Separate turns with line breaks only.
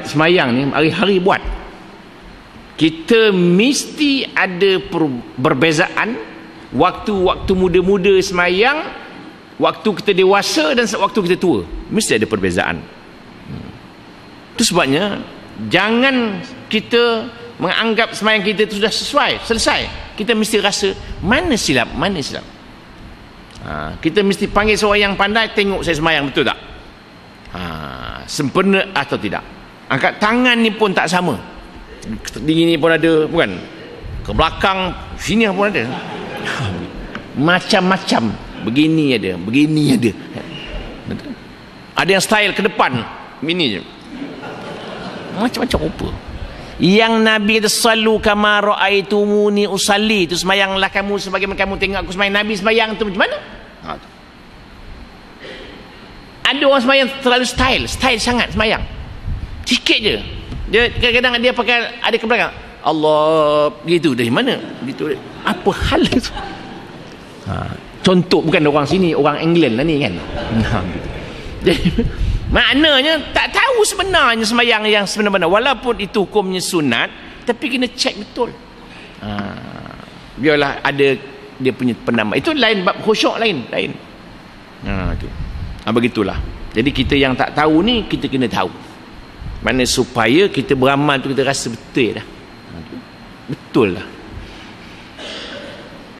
semayang ni hari-hari buat. Kita mesti ada perbezaan waktu-waktu muda-muda semayang waktu kita dewasa dan waktu kita tua. Mesti ada perbezaan. Itu sebabnya jangan kita menganggap semayang kita itu sudah sesuai selesai. Kita mesti rasa mana silap mana silap. Ha, kita mesti panggil seorang yang pandai tengok saya semayang betul tak? Ha, sempurna atau tidak angkat tangan ni pun tak sama. Tinggi ni pun ada bukan? Ke belakang sini pun ada. Macam-macam. Begini ada begini ada. Ada yang style ke depan. Ini je. Macam-macam rupa. Yang Nabi kata salu kama ra'aitumuni usalli. Tu semayanglah kamu sebagaimana kamu tengok aku semayang. Nabi semayang tu macam mana? Ha, tu. ada orang semayang terlalu style. Style sangat semayang sikit je. Dia kadang-kadang dia pakai ada ke belakang? Allah gitu dari mana? Gitu apa hal itu? Ha, contoh bukan orang sini orang England lah ni kan? Ha, jadi maknanya tak tahu sebenarnya semayang yang sebenar-benar. Walaupun itu hukumnya sunat tapi kena cek betul. Ha, biarlah ada dia punya penambah itu lain bab khusyuk lain lain. Ha, tu. Ha, begitulah. Jadi kita yang tak tahu ni kita kena tahu mana supaya kita beramal tu kita rasa betul dah. Betul lah